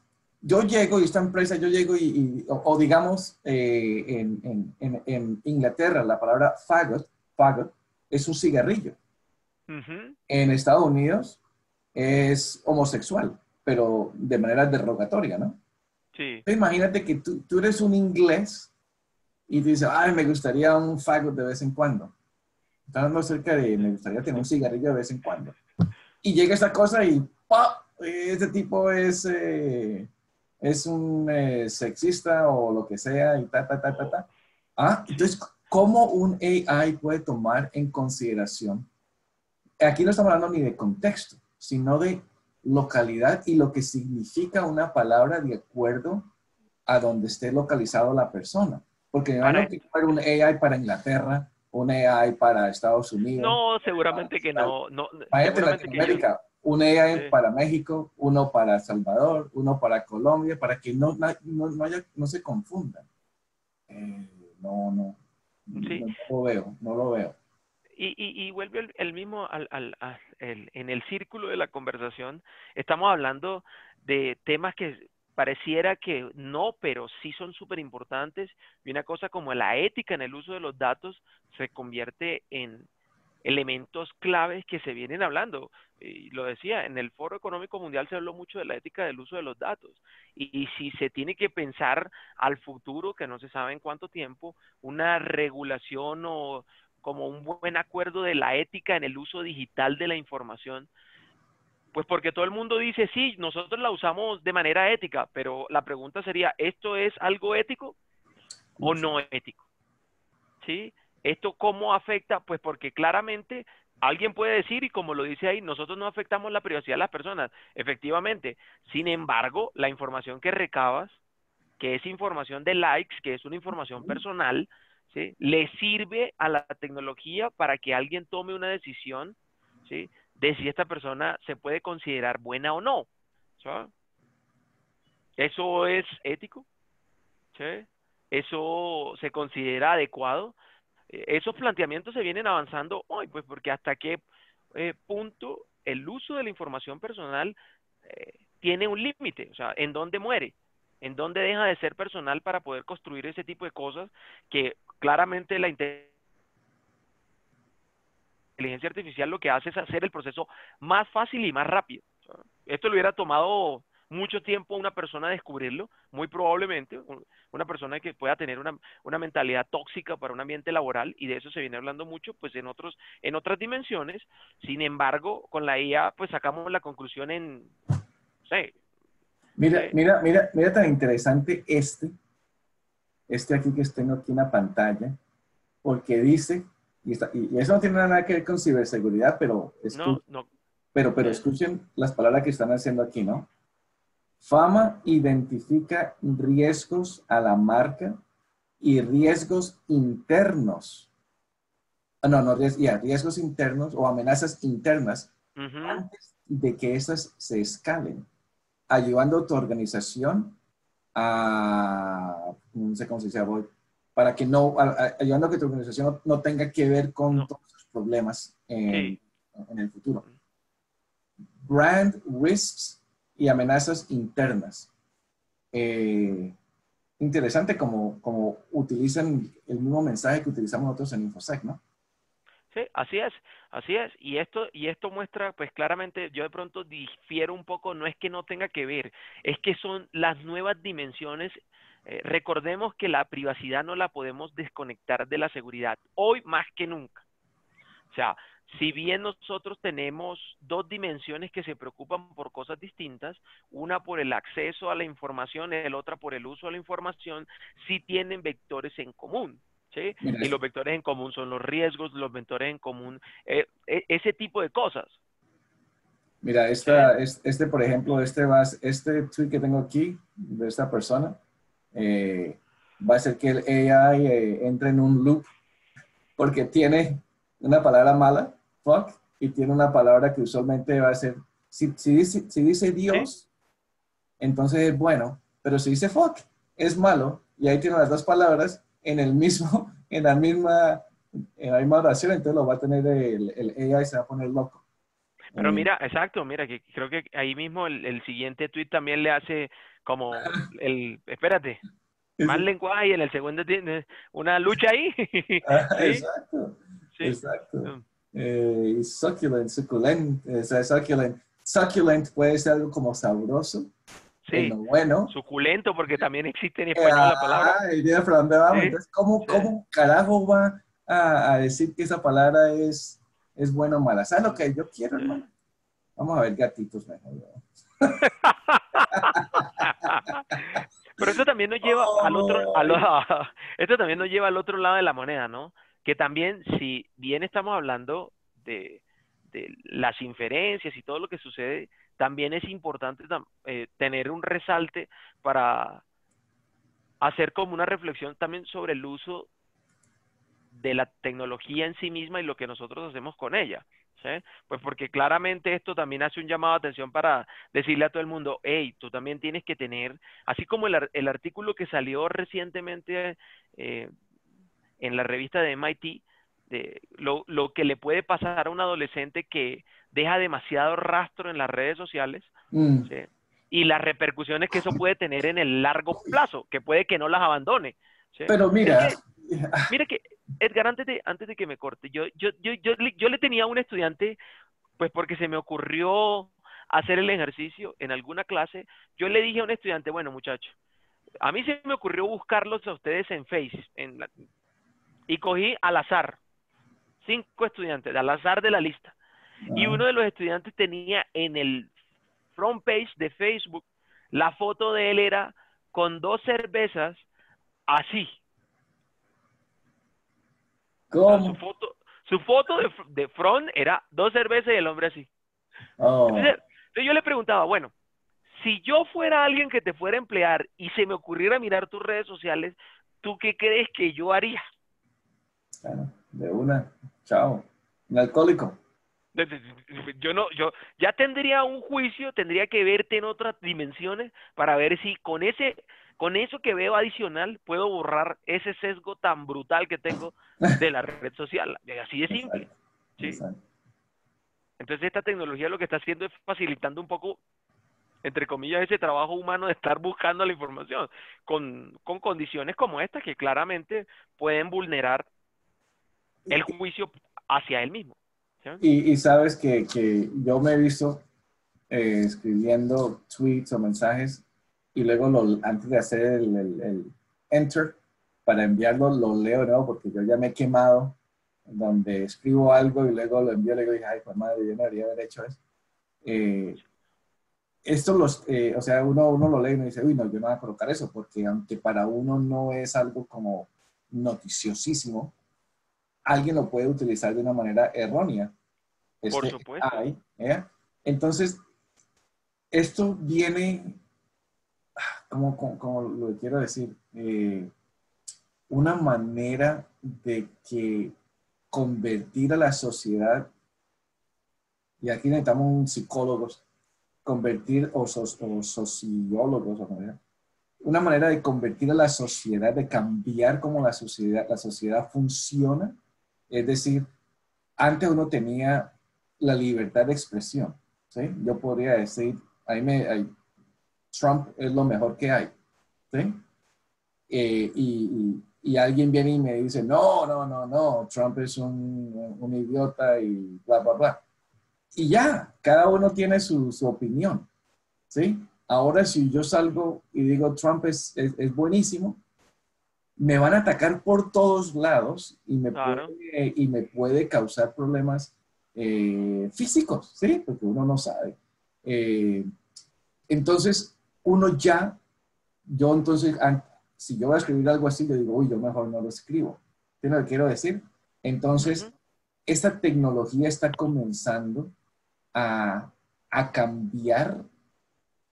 yo llego y esta empresa, yo llego y, o, digamos, eh, en, en, en, Inglaterra, la palabra faggot, faggot es un cigarrillo. En Estados Unidos es homosexual, pero de manera derogatoria, ¿no? Sí. Imagínate que tú, tú eres un inglés y te dices, ay, me gustaría un fagot de vez en cuando. Está hablando acerca de, me gustaría tener un cigarrillo de vez en cuando. Y llega esta cosa y, ¡pop! Este tipo es, eh, es un eh, sexista o lo que sea y ta, ta, ta, ta, ta. Ah, entonces, ¿cómo un AI puede tomar en consideración? Aquí no estamos hablando ni de contexto, sino de localidad y lo que significa una palabra de acuerdo a donde esté localizado la persona. Porque no hay que un AI para Inglaterra, un AI para Estados Unidos. No, seguramente que no. no Latinoamérica, un AI para México, uno para Salvador, uno para Colombia, para que no, no, haya, no se confundan. Eh, no, no, no, lo veo, no lo veo. Y, y, vuelve el, mismo al, al, en el círculo de la conversación. Estamos hablando de temas que pareciera que no, pero sí son súper importantes. Y una cosa como la ética en el uso de los datos se convierte en elementos claves que se vienen hablando. Y lo decía, en el Foro Económico Mundial se habló mucho de la ética del uso de los datos. Y, y, si se tiene que pensar al futuro, que no se sabe en cuánto tiempo, una regulación o, como un buen acuerdo de la ética en el uso digital de la información? Pues porque todo el mundo dice, sí, nosotros la usamos de manera ética, pero la pregunta sería, ¿esto es algo ético o no ético? ¿Sí? ¿Esto cómo afecta? Pues porque claramente alguien puede decir, y como lo dice ahí, nosotros no afectamos la privacidad de las personas, efectivamente. Sin embargo, la información que recabas, que es información de likes, que es una información personal, le sirve a la tecnología para que alguien tome una decisión ¿sí? de si esta persona se puede considerar buena o no. ¿Eso es ético? ¿Eso se considera adecuado? Esos planteamientos se vienen avanzando hoy, pues porque hasta qué eh, punto el uso de la información personal eh, tiene un límite, o sea, ¿en dónde muere? ¿En dónde deja de ser personal para poder construir ese tipo de cosas que claramente la inteligencia artificial lo que hace es hacer el proceso más fácil y más rápido. Esto le hubiera tomado mucho tiempo a una persona descubrirlo, muy probablemente, una persona que pueda tener una, una, mentalidad tóxica para un ambiente laboral, y de eso se viene hablando mucho, pues en otros, en otras dimensiones. Sin embargo, con la IA, pues sacamos la conclusión en, no sé. Mira, mira, mira, mira tan interesante este, este aquí que tengo aquí en la pantalla, porque dice, y, eso no tiene nada que ver con ciberseguridad, pero, pero, pero escuchen las palabras que están haciendo aquí, ¿no? Fama identifica riesgos a la marca y riesgos internos. Ah, no, no, riesgos internos o amenazas internas antes de que esas se escalen, ayudando a tu organización a, no sé cómo se dice, para que no, ayudando a que tu organización no, tenga que ver con todos los problemas en, en el futuro. Brand risks y amenazas internas. Eh, interesante como, como utilizan el mismo mensaje que utilizamos nosotros en InfoSec, ¿no? Sí, así es, así es. Y esto, y esto muestra, pues claramente, yo de pronto difiero un poco, no es que no tenga que ver, es que son las nuevas dimensiones. Eh, recordemos que la privacidad no la podemos desconectar de la seguridad, hoy más que nunca. O sea, si bien nosotros tenemos dos dimensiones que se preocupan por cosas distintas, una por el acceso a la información, la otra por el uso de la información, sí tienen vectores en común. ¿sí? Y los vectores en común son los riesgos, los vectores en común, eh, e, ese tipo de cosas. Mira, esta, este, por ejemplo, este, va, este tweet que tengo aquí de esta persona, eh, va a ser que el AI eh, entre en un loop porque tiene una palabra mala fuck y tiene una palabra que usualmente va a ser, si, dice, si dice Dios, entonces es bueno, pero si dice fuck, es malo, y ahí tiene las dos palabras en el mismo, en la misma, en la misma oración, entonces lo va a tener el, el AI, se va a poner loco. Pero eh, mira, exacto, mira, que creo que ahí mismo el, siguiente tweet también le hace como el, espérate, más lenguaje y en el segundo tiene una lucha ahí. Exacto, exacto. Eh, succulent, suculent, eh, succulent. Succulent puede ser algo como sabroso. Sí, bueno. Suculento, porque también existe en español la palabra. Ah, para dónde vamos. Entonces, ¿cómo, ¿cómo, carajo va a, a, decir que esa palabra es, es buena o mala? ¿Sabes lo que yo quiero, hermano? Vamos a ver gatitos mejor. Pero esto también nos lleva al otro, al, esto también nos lleva al otro lado de la moneda, ¿no? Que también, si bien estamos hablando de, las inferencias y todo lo que sucede, también es importante eh, tener un resalte para hacer como una reflexión también sobre el uso de la tecnología en sí misma y lo que nosotros hacemos con ella. Pues porque claramente esto también hace un llamado de atención para decirle a todo el mundo, hey, tú también tienes que tener, así como el, el artículo que salió recientemente eh, en la revista de MIT de lo, lo, que le puede pasar a un adolescente que deja demasiado rastro en las redes sociales mm. y las repercusiones que eso puede tener en el largo plazo, que puede que no las abandone. Pero mira, mira que Edgar, antes de, antes de que me corte, yo, yo, yo, yo, yo le tenía a un estudiante, pues porque se me ocurrió hacer el ejercicio en alguna clase, yo le dije a un estudiante, bueno muchacho, a mí se me ocurrió buscarlos a ustedes en Face, en la, y cogí al azar, cinco estudiantes, al azar de la lista. Y uno de los estudiantes tenía en el front page de Facebook, la foto de él era con dos cervezas así. ¿Cómo? Su foto, su foto de, front era dos cervezas y el hombre así. Oh. entonces, yo le preguntaba, bueno, si yo fuera alguien que te fuera a emplear y se me ocurriera mirar tus redes sociales, ¿tú qué crees que yo haría? De una, chao. Un alcohólico. Yo no, yo ya tendría un juicio, tendría que verte en otras dimensiones para ver si con ese, con eso que veo adicional puedo borrar ese sesgo tan brutal que tengo de la red social. Así de simple. Entonces esta tecnología lo que está haciendo es facilitando un poco entre comillas, ese trabajo humano de estar buscando la información con, con condiciones como estas que claramente pueden vulnerar el juicio hacia él mismo. Y, sabes que, que, yo me he visto eh, escribiendo tweets o mensajes y luego lo, antes de hacer el, el, enter para enviarlo, lo leo de porque yo ya me he quemado donde escribo algo y luego lo envío y le digo, ay, pues madre, yo no debería haber hecho eso. Eh, esto los, eh, o sea, uno, uno lo lee y me dice, uy, no, yo no voy a colocar eso, porque aunque para uno no es algo como noticiosísimo, alguien lo puede utilizar de una manera errónea. Por supuesto. ¿eh? Entonces, esto viene como, como, lo quiero decir, eh, una manera de que convertir a la sociedad, y aquí necesitamos un psicólogo, convertir, o, sociólogos, una manera de convertir a la sociedad, de cambiar cómo la sociedad, la sociedad funciona. Es decir, antes uno tenía la libertad de expresión. Yo podría decir, Trump es lo mejor que hay. ¿sí? Eh, y, y, alguien viene y me dice, no, no, no, no, Trump es un, idiota y bla, bla, bla. Y ya, cada uno tiene su, opinión. Ahora, si yo salgo y digo Trump es, buenísimo, me van a atacar por todos lados y me, puede, y me puede causar problemas eh, físicos, ¿sí? Porque uno no sabe. Eh, entonces, uno ya, yo entonces, si yo voy a escribir algo así, yo digo, uy, yo mejor no lo escribo. ¿Qué lo que quiero decir? Entonces, esta tecnología está comenzando a, a cambiar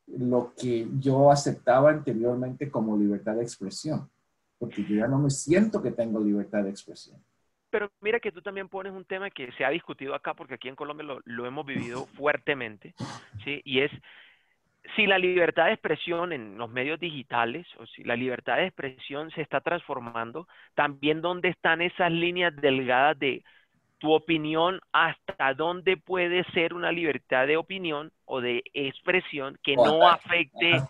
lo que yo aceptaba anteriormente como libertad de expresión, porque yo ya no me siento que tengo libertad de expresión. Pero mira que tú también pones un tema que se ha discutido acá, porque aquí en Colombia lo, lo hemos vivido fuertemente, ¿sí? Y es si la libertad de expresión en los medios digitales o si la libertad de expresión se está transformando, también dónde están esas líneas delgadas de tu opinión, hasta dónde puede ser una libertad de opinión o de expresión que no afecte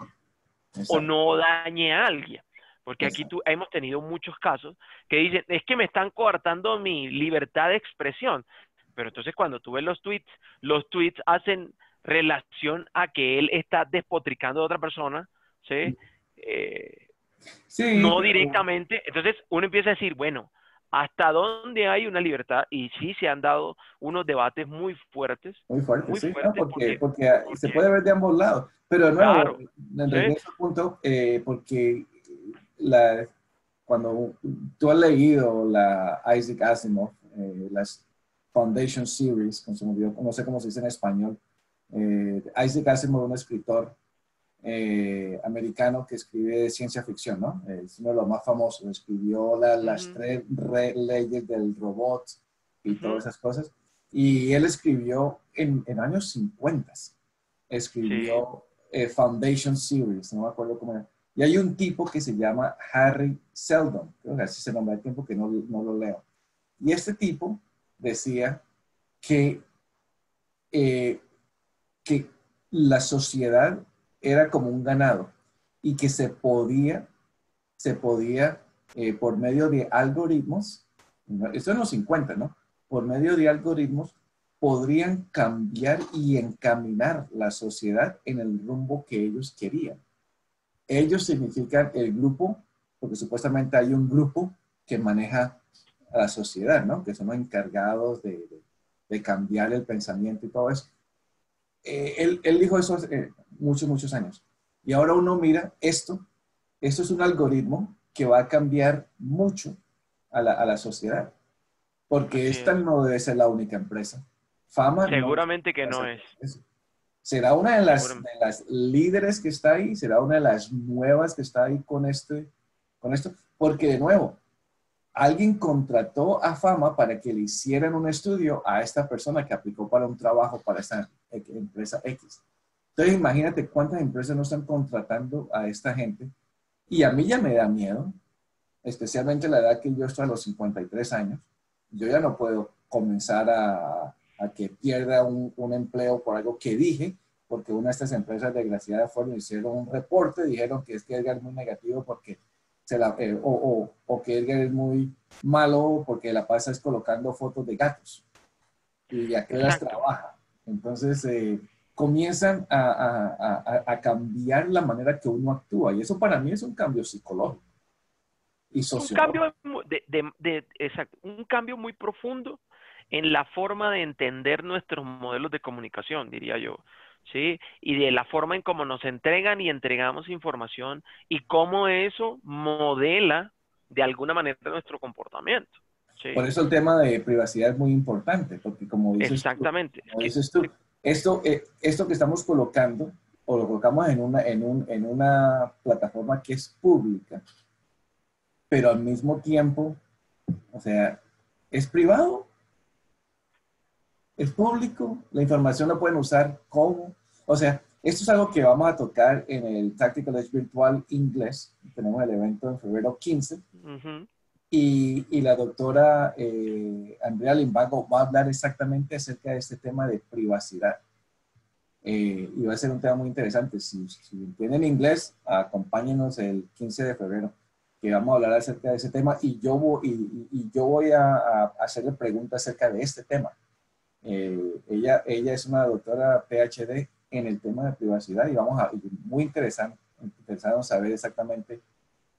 o no dañe a alguien. Porque aquí tú, hemos tenido muchos casos que dicen, es que me están coartando mi libertad de expresión. Pero entonces cuando tú ves los tweets, los tweets hacen relación a que él está despotricando a otra persona, ¿sí? Eh, sí no directamente. Entonces uno empieza a decir, bueno, hasta dónde hay una libertad y sí se han dado unos debates muy fuertes. Muy fuertes, sí, porque, porque, se puede ver de ambos lados. Pero no, claro, en punto, eh, porque la, cuando tú has leído la Isaac Asimov, eh, las Foundation Series, no sé cómo se dice en español, eh, Isaac Asimov, un escritor eh, americano que escribe ciencia ficción, ¿no? Es uno de los más famosos. Escribió las tres leyes del robot y todas esas cosas. Y él escribió en, en años 50, escribió eh, Foundation Series, no me acuerdo cómo era. Y hay un tipo que se llama Harry Seldon, creo que así se nombra el tiempo que no, no lo leo. Y este tipo decía que, eh, que la sociedad era como un ganado y que se podía, se podía eh, por medio de algoritmos, esto en los 50, ¿no? Por medio de algoritmos podrían cambiar y encaminar la sociedad en el rumbo que ellos querían. Ellos significan el grupo, porque supuestamente hay un grupo que maneja a la sociedad, ¿no? Que son los encargados de, de, cambiar el pensamiento y todo eso. Eh, él, él, dijo eso eh, muchos, muchos años. Y ahora uno mira esto, esto es un algoritmo que va a cambiar mucho a la, a la sociedad, porque esta no debe ser la única empresa. Fama. Seguramente que no es. Será una de las, de las, líderes que está ahí, será una de las nuevas que está ahí con, este, con esto, porque de nuevo, alguien contrató a Fama para que le hicieran un estudio a esta persona que aplicó para un trabajo para esta empresa X. Entonces, imagínate cuántas empresas no están contratando a esta gente. Y a mí ya me da miedo, especialmente la edad que yo estoy a los 53 años. Yo ya no puedo comenzar a, que pierda un, empleo por algo que dije, porque una de estas empresas desgraciadas fueron, hicieron un reporte, dijeron que es que Edgar es muy negativo porque se la, eh, o, o, que Edgar es muy malo porque la pasa es colocando fotos de gatos y a qué las trabaja. Entonces, eh, comienzan a, cambiar la manera que uno actúa. Y eso para mí es un cambio psicológico y social. Un cambio, de, un cambio muy profundo en la forma de entender nuestros modelos de comunicación, diría yo. ¿sí? Y de la forma en cómo nos entregan y entregamos información y cómo eso modela de alguna manera nuestro comportamiento. Por eso el tema de privacidad es muy importante, porque como dices Exactamente. como dices tú esto, eh, esto que estamos colocando o lo colocamos en una, en, un, en una plataforma que es pública, pero al mismo tiempo, o sea, es privado, es público, la información la pueden usar como, o sea, esto es algo que vamos a tocar en el Tactical Edge Virtual Inglés. Tenemos el evento en febrero 15. y, y, la doctora eh, Andrea Limbago va a hablar exactamente acerca de este tema de privacidad. Eh, y va a ser un tema muy interesante. Si, si entienden inglés, acompáñenos el 15 de febrero, que vamos a hablar acerca de ese tema. Y yo, voy, y, y yo voy a, a, hacerle preguntas acerca de este tema. Eh, ella, ella es una doctora PhD en el tema de privacidad y vamos a, muy interesante, interesado en saber exactamente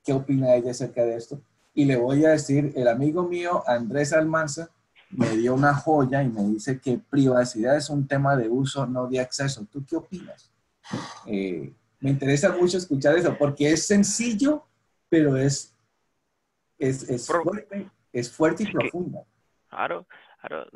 qué opina ella acerca de esto. Y le voy a decir, el amigo mío, Andrés Almanza, me dio una joya y me dice que privacidad es un tema de uso, no de acceso. ¿Tú qué opinas? Eh, me interesa mucho escuchar eso porque es sencillo, pero es, es, es, fuerte, es fuerte y profunda. Claro, Claro,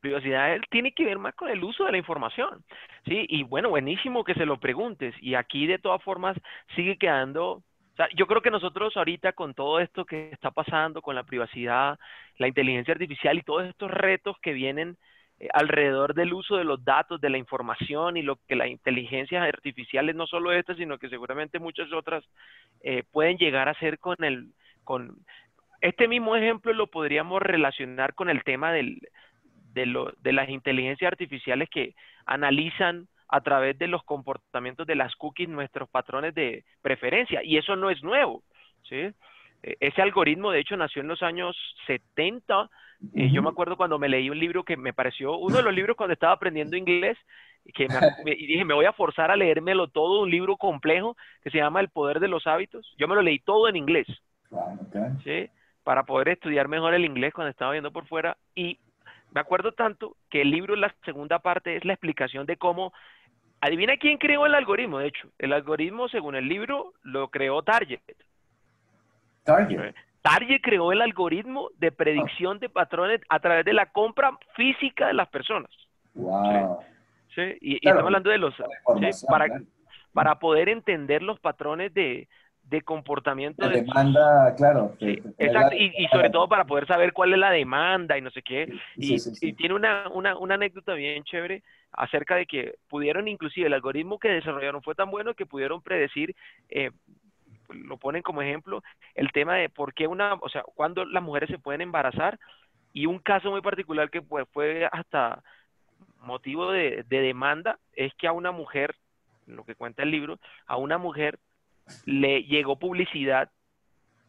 privacidad tiene que ver más con el uso de la información, ¿sí? Y bueno, buenísimo que se lo preguntes. Y aquí de todas formas sigue quedando, o sea, yo creo que nosotros ahorita con todo esto que está pasando, con la privacidad, la inteligencia artificial y todos estos retos que vienen eh, alrededor del uso de los datos, de la información y lo que las inteligencias artificiales, no solo estas, sino que seguramente muchas otras, eh, pueden llegar a ser con el, con, este mismo ejemplo lo podríamos relacionar con el tema del, de, lo, de las inteligencias artificiales que analizan a través de los comportamientos de las cookies nuestros patrones de preferencia. Y eso no es nuevo. ¿sí? E, ese algoritmo, de hecho, nació en los años 70. Eh, yo me acuerdo cuando me leí un libro que me pareció uno de los libros cuando estaba aprendiendo inglés, que me, y dije, me voy a forzar a leérmelo todo, un libro complejo que se llama El Poder de los Hábitos. Yo me lo leí todo en inglés. ¿sí? Para poder estudiar mejor el inglés cuando estaba viendo por fuera y me acuerdo tanto que el libro, la segunda parte, es la explicación de cómo, adivina quién creó el algoritmo, de hecho, el algoritmo, según el libro, lo creó Target. Target. Target creó el algoritmo de predicción de patrones a través de la compra física de las personas. Wow. Sí, Y, estamos hablando de los... Para, para poder entender los patrones de, de comportamiento. de demanda, claro. exacto, y, sobre todo para poder saber cuál es la demanda y no sé qué. y, y, tiene una, una, una, anécdota bien chévere acerca de que pudieron, inclusive el algoritmo que desarrollaron fue tan bueno que pudieron predecir, eh, lo ponen como ejemplo, el tema de por qué una, o sea, cuando las mujeres se pueden embarazar y un caso muy particular que pues, fue hasta motivo de, de demanda es que a una mujer, lo que cuenta el libro, a una mujer le llegó publicidad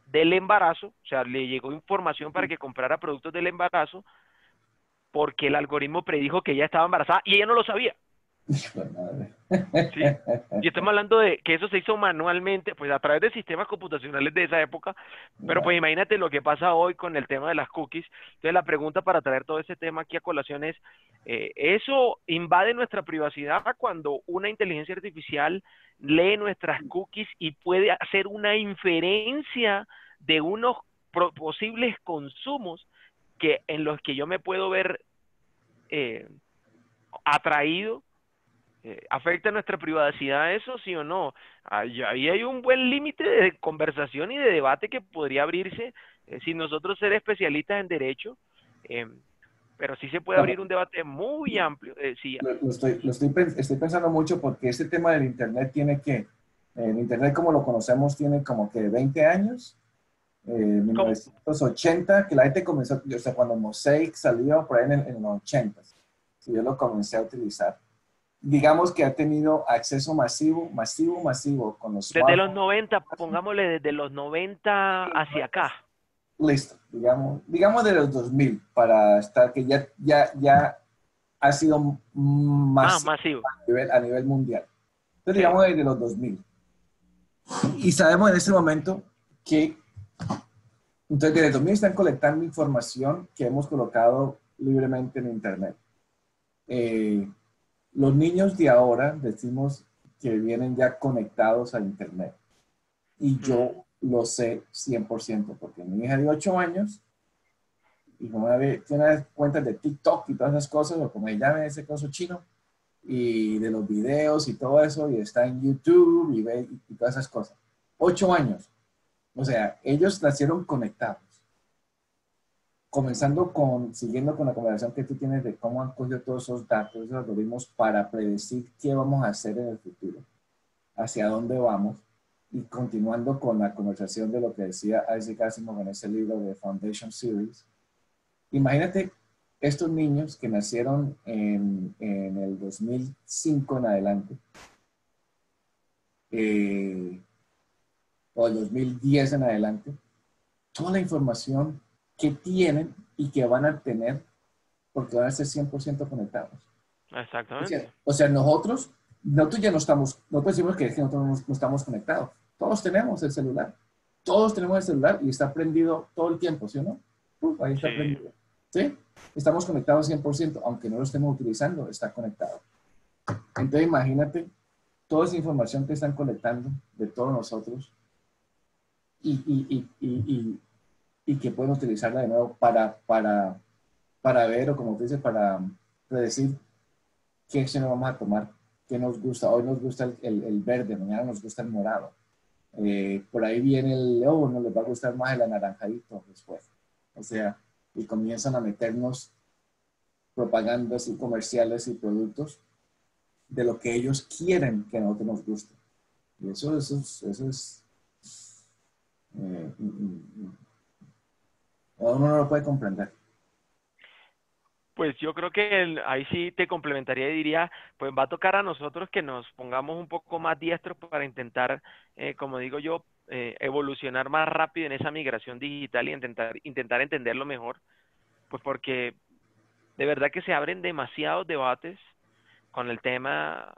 del embarazo, o sea, le llegó información para que comprara productos del embarazo, porque el algoritmo predijo que ella estaba embarazada y ella no lo sabía. ¿Sí? Estamos hablando de que eso se hizo manualmente, pues a través de sistemas computacionales de esa época, pero pues imagínate lo que pasa hoy con el tema de las cookies. Entonces la pregunta para traer todo ese tema aquí a colación es, eh, ¿eso invade nuestra privacidad cuando una inteligencia artificial lee nuestras cookies y puede hacer una inferencia de unos posibles consumos que en los que yo me puedo ver eh, atraído eh, ¿Afecta nuestra privacidad eso, sí o no? Ahí, hay un buen límite de conversación y de debate que podría abrirse eh, sin nosotros ser especialistas en derecho, eh, pero sí se puede abrir un debate muy amplio. sí. Lo, estoy, lo estoy, estoy, pensando mucho porque este tema del Internet tiene que, el Internet como lo conocemos tiene como que 20 años, eh, 1980, que la gente comenzó, o sea, cuando Mosaic salió por ahí en, en los 80, yo lo comencé a utilizar digamos que ha tenido acceso masivo, masivo, masivo con los Desde los 90, pongámosle desde los 90 hacia acá. Listo, digamos, digamos de los 2000 para estar que ya, ya, ya ha sido más ah, masivo a nivel, a nivel mundial. Entonces, digamos desde los 2000. Y sabemos en este momento que entonces desde 2000 están colectando información que hemos colocado libremente en Internet. Eh, los niños de ahora decimos que vienen ya conectados a Internet. Y yo lo sé 100%, porque mi hija de 8 años, y como tiene cuentas de TikTok y todas esas cosas, o como llame ese coso chino, y de los videos y todo eso, y está en YouTube y, ve, y todas esas cosas. Ocho años. O sea, ellos nacieron conectados. Comenzando con, siguiendo con la conversación que tú tienes de cómo han cogido todos esos datos, esos algoritmos para predecir qué vamos a hacer en el futuro, hacia dónde vamos, y continuando con la conversación de lo que decía Isaac Asimov en ese libro de Foundation Series. Imagínate estos niños que nacieron en, en el 2005 en adelante, eh, o el 2010 en adelante, toda la información que tienen y que van a tener porque van a ser 100% conectados. Exactamente. O sea, nosotros, nosotros ya no estamos, nosotros decimos que, nosotros no, estamos conectados. Todos tenemos el celular. Todos tenemos el celular y está prendido todo el tiempo, ¿sí o no? ahí está prendido. ¿Sí? Estamos conectados 100%, aunque no lo estemos utilizando, está conectado. Entonces imagínate toda esa información que están colectando de todos nosotros y, y, y, y, que pueden utilizarla de nuevo para, para, para ver o como te dice, para predecir qué acción vamos a tomar, qué nos gusta. Hoy nos gusta el, el, verde, mañana nos gusta el morado. Eh, por ahí viene el, oh, no les va a gustar más el anaranjadito después. O sea, y comienzan a meternos propagandas y comerciales y productos de lo que ellos quieren que nosotros nos guste. Y eso, eso, eso es... Eh. Uno no lo puede comprender. Pues yo creo que ahí sí te complementaría y diría, pues va a tocar a nosotros que nos pongamos un poco más diestros para intentar, eh, como digo yo, eh, evolucionar más rápido en esa migración digital y intentar, intentar entenderlo mejor, pues porque de verdad que se abren demasiados debates con el tema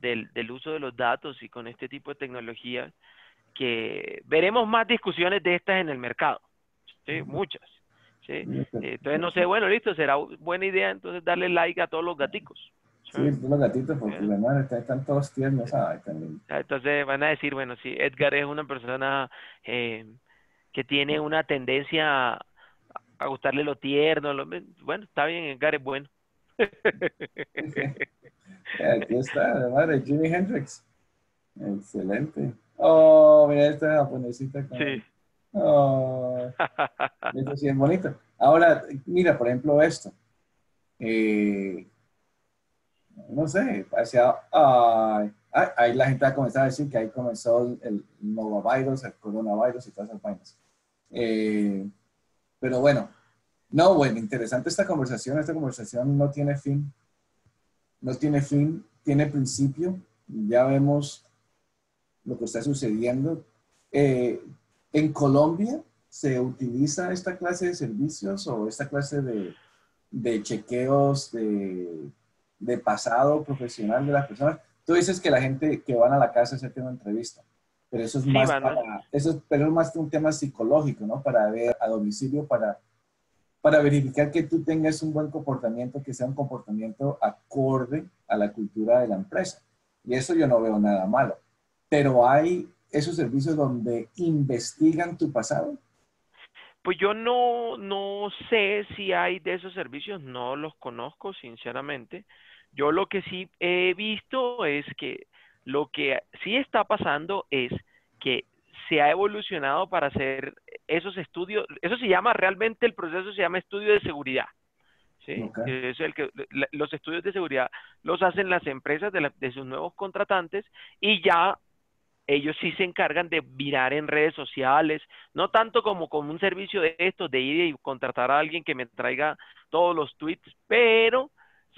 del, del uso de los datos y con este tipo de tecnologías que veremos más discusiones de estas en el mercado, ¿sí? muchas. ¿sí? Entonces, no sé, bueno, listo, será buena idea entonces darle like a todos los gaticos. Sí, los gatitos, porque la madre están todos tiernos. Ay, Entonces van a decir, bueno, sí, Edgar es una persona eh, que tiene una tendencia a, gustarle lo tierno. Lo, bueno, está bien, Edgar es bueno. Aquí está, madre, Jimi Hendrix. Excelente. Oh, mira esta japonesita. Sí. Oh, esto sí es bonito. Ahora, mira, por ejemplo, esto. Eh, no sé, hacia, ahí la gente ha comenzado a decir que ahí comenzó el, el virus, el coronavirus y todas esas vainas. Eh, pero bueno, no, bueno, interesante esta conversación, esta conversación no tiene fin, no tiene fin, tiene principio, ya vemos lo que está sucediendo. Eh, en Colombia se utiliza esta clase de servicios o esta clase de, de chequeos de de pasado profesional de las personas. Tú dices que la gente que van a la casa se tiene una entrevista, pero eso es más para, eso pero es más un tema psicológico, ¿no? Para ver a domicilio, para, para verificar que tú tengas un buen comportamiento, que sea un comportamiento acorde a la cultura de la empresa. Y eso yo no veo nada malo. Pero hay esos servicios donde investigan tu pasado. Pues yo no, no sé si hay de esos servicios, no los conozco sinceramente. Yo lo que sí he visto es que lo que sí está pasando es que se ha evolucionado para hacer esos estudios, eso se llama realmente el proceso se llama estudio de seguridad. ¿sí? Es el que los estudios de seguridad los hacen las empresas de, de sus nuevos contratantes y ya ellos sí se encargan de mirar en redes sociales, no tanto como como un servicio de estos, de ir y contratar a alguien que me traiga todos los tweets, pero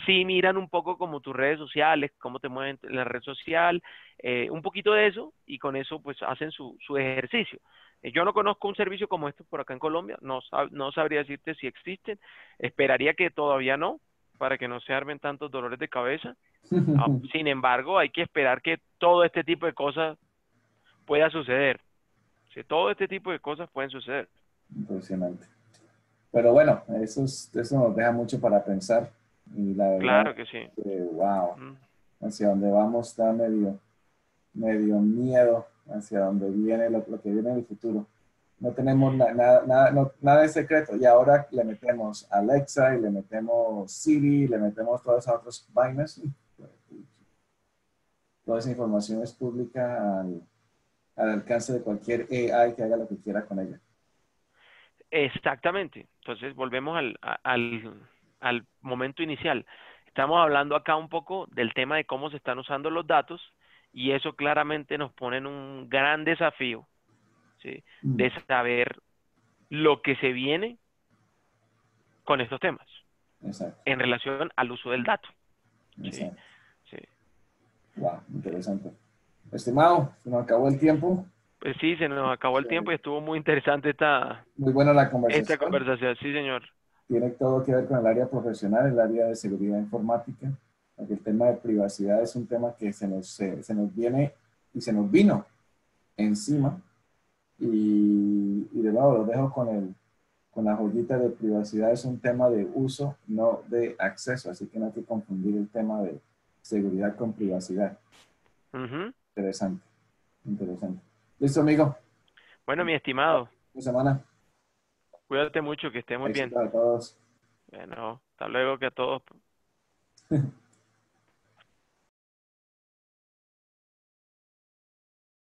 sí miran un poco como tus redes sociales, cómo te mueven en la red social, eh, un poquito de eso y con eso pues hacen su, su ejercicio. Eh, yo no conozco un servicio como este por acá en Colombia, no, no sabría decirte si existen, esperaría que todavía no, para que no se armen tantos dolores de cabeza. Ah, sin embargo, hay que esperar que todo este tipo de cosas pueda suceder. Si todo este tipo de cosas pueden suceder. Impresionante. Pero bueno, eso, eso nos deja mucho para pensar. Y la verdad, claro que sí. wow, hacia dónde vamos está medio, medio miedo hacia dónde viene lo, que viene en el futuro. No tenemos nada, nada, nada de secreto. Y ahora le metemos Alexa y le metemos Siri, le metemos todas esas otras vainas. toda esa información es pública al, al alcance de cualquier AI que haga lo que quiera con ella. Exactamente. Entonces volvemos al, al, al momento inicial. Estamos hablando acá un poco del tema de cómo se están usando los datos y eso claramente nos pone en un gran desafío ¿sí? Mm. de saber lo que se viene con estos temas en relación al uso del dato. ¿sí? Sí. Wow, interesante. Estimado, se nos acabó el tiempo. Pues sí, se nos acabó el tiempo y estuvo muy interesante esta, muy buena la conversación. esta conversación. Sí, señor. Tiene todo que ver con el área profesional, el área de seguridad informática, porque el tema de privacidad es un tema que se nos, se, nos viene y se nos vino encima. Y, y de nuevo lo dejo con el, con la joyita de privacidad es un tema de uso, no de acceso, así que no hay que confundir el tema de seguridad con privacidad. Interesante, interesante. Listo, amigo. Bueno, mi estimado. Buena semana. Cuídate mucho, que esté muy bien. A todos. Bueno, hasta luego que a todos.